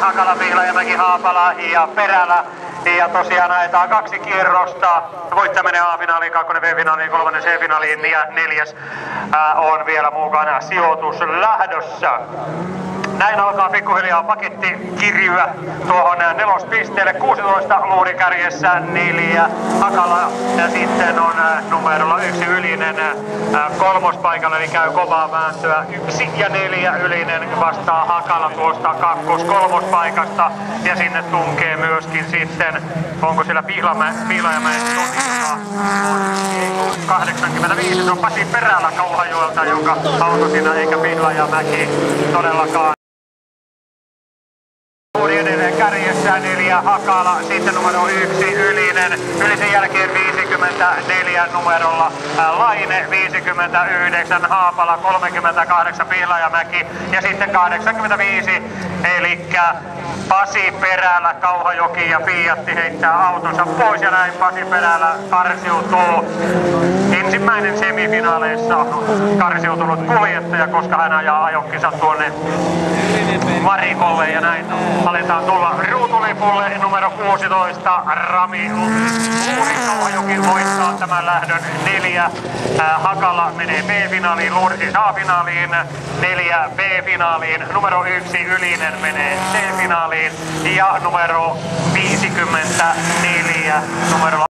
Hakala, Pihlajamäki, Haapala ja Perälä. Ja tosiaan ajetaan kaksi kierrosta. Voittaminen A-finaaliin, kakkonen B-finaaliin, kolmannen C-finaaliin ja neljäs ää, on vielä mukana sijoitus lähdössä. Näin alkaa pikkuhiljaa paketti kirjyä tuohon nelospisteelle. 16 luuri kärjessä, neljä Hakala ja sitten on numerolla yksi ylinen kolmospaikalla, eli käy kovaa vääntöä. Yksi ja neljä ylinen vastaa Hakala tuosta kakkos-kolmospaikasta ja sinne tunkee myöskin sitten, onko siellä Pihlajamäen tunnissa 85, se on Pasi Perällä Kauhajoelta, jonka auto siinä eikä Pihlajamäki todellakaan. Edelleen kärjessä, neljä Hakala, sitten numero yksi Ylinen, Ylisen jälkeen 54 numerolla Laine, 59 Haapala, 38 Pihlajamäki ja sitten 85 eli Pasi Perälä, Kauhajoki ja Fiatti heittää autonsa pois ja näin Pasi Perälä karsiutuu. Ensimmäinen semifinaaleissa karsiutunut kuljettaja, koska hän ajaa ajokkinsa tuonne varikolle ja näin aletaan tulla ruutulipulle numero 16 Rami tämän lähdön neljä. Hakala menee B-finaaliin, Luuri siis A-finaaliin, neljä B-finaaliin, numero yksi Ylinen menee C-finaaliin. Ja numero 54 numerolla